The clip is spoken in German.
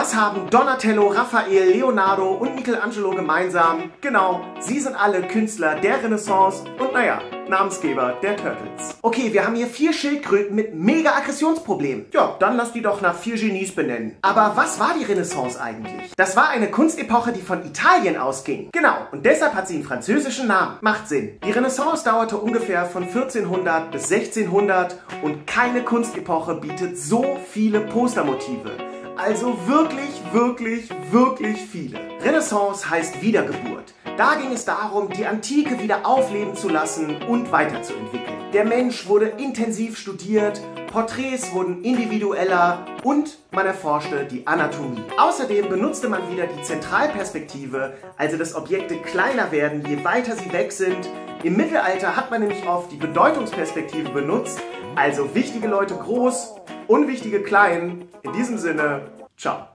Was haben Donatello, Raphael, Leonardo und Michelangelo gemeinsam? Genau, sie sind alle Künstler der Renaissance und naja, Namensgeber der Turtles. Okay, wir haben hier vier Schildkröten mit mega Aggressionsproblemen. Ja, dann lass die doch nach vier Genies benennen. Aber was war die Renaissance eigentlich? Das war eine Kunstepoche, die von Italien ausging. Genau, und deshalb hat sie einen französischen Namen. Macht Sinn. Die Renaissance dauerte ungefähr von 1400 bis 1600 und keine Kunstepoche bietet so viele Postermotive. Also wirklich, wirklich, wirklich viele. Renaissance heißt Wiedergeburt. Da ging es darum, die Antike wieder aufleben zu lassen und weiterzuentwickeln. Der Mensch wurde intensiv studiert, Porträts wurden individueller und man erforschte die Anatomie. Außerdem benutzte man wieder die Zentralperspektive, also dass Objekte kleiner werden, je weiter sie weg sind. Im Mittelalter hat man nämlich oft die Bedeutungsperspektive benutzt, also wichtige Leute groß, unwichtige klein. In diesem Sinne, ciao.